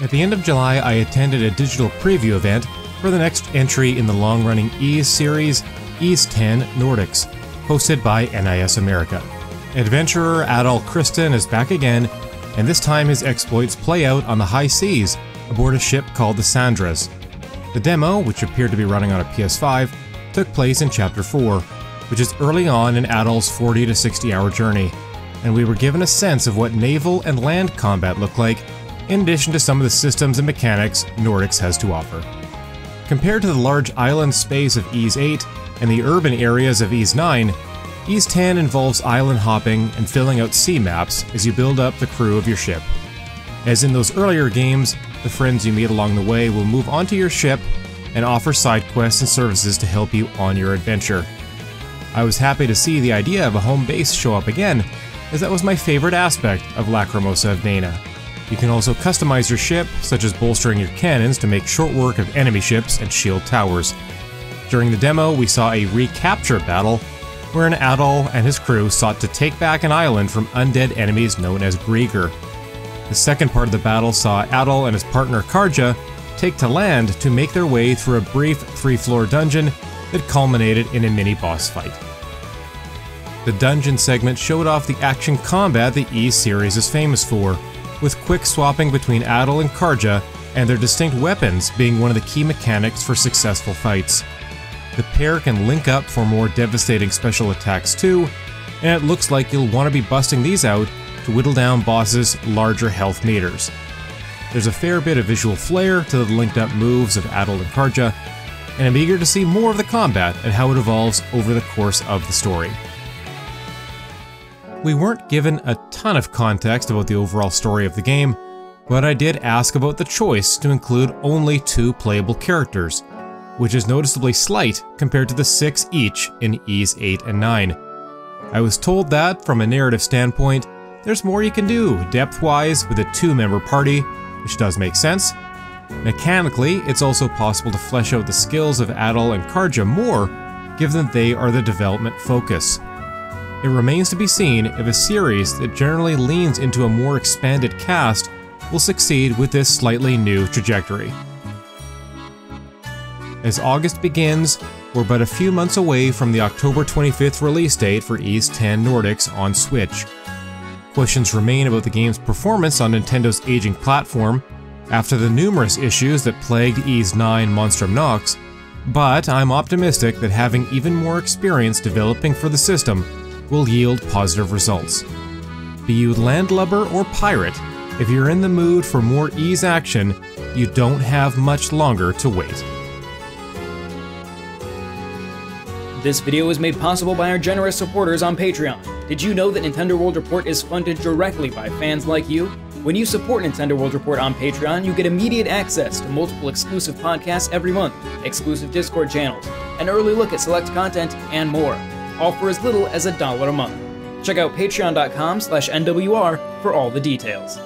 At the end of July, I attended a digital preview event for the next entry in the long running Ys series, Ys 10 Nordics, hosted by NIS America. Adventurer Adol Christin is back again, and this time his exploits play out on the high seas aboard a ship called the Sandras. The demo, which appeared to be running on a PS5, took place in Chapter 4, which is early on in Adol's 40 to 60 hour journey, and we were given a sense of what naval and land combat look like, in addition to some of the systems and mechanics Nordics has to offer. Compared to the large island space of Ys 8 and the urban areas of Ys 9, Ys 10 involves island hopping and filling out sea maps as you build up the crew of your ship. As in those earlier games, the friends you meet along the way will move onto your ship and offer side quests and services to help you on your adventure. I was happy to see the idea of a home base show up again, as that was my favorite aspect of Lacrimosa of Dana. You can also customize your ship, such as bolstering your cannons to make short work of enemy ships and shield towers. During the demo, we saw a recapture battle, where an Adol and his crew sought to take back an island from undead enemies known as Griegr. The second part of the battle saw Adol and his partner Karja take to land to make their way through a brief three-floor dungeon that culminated in a mini-boss fight. The dungeon segment showed off the action combat the E series is famous for, with quick swapping between Adol and Karja and their distinct weapons being one of the key mechanics for successful fights. The pair can link up for more devastating special attacks too, and it looks like you'll want to be busting these out to whittle down bosses' larger health meters. There's a fair bit of visual flair to the linked up moves of Adol and Karja, and I'm eager to see more of the combat and how it evolves over the course of the story. We weren't given a ton of context about the overall story of the game, but I did ask about the choice to include only two playable characters, which is noticeably slight compared to the six each in Ys 8 and 9. I was told that, from a narrative standpoint, there's more you can do depth-wise with a two-member party, which does make sense. Mechanically, it's also possible to flesh out the skills of Adol and Karja more, given that they are the development focus. It remains to be seen if a series that generally leans into a more expanded cast will succeed with this slightly new trajectory. As August begins, we're but a few months away from the October 25th release date for Ys 10 Nordics on Switch. Questions remain about the game's performance on Nintendo's aging platform after the numerous issues that plagued Ys 9 Monstrum Nox, but I'm optimistic that having even more experience developing for the system will yield positive results. Be you landlubber or pirate, if you're in the mood for more Ys action, you don't have much longer to wait. This video was made possible by our generous supporters on Patreon. Did you know that Nintendo World Report is funded directly by fans like you? When you support Nintendo World Report on Patreon, you get immediate access to multiple exclusive podcasts every month, exclusive Discord channels, an early look at select content, and more all for as little as a dollar a month. Check out patreon.com slash NWR for all the details.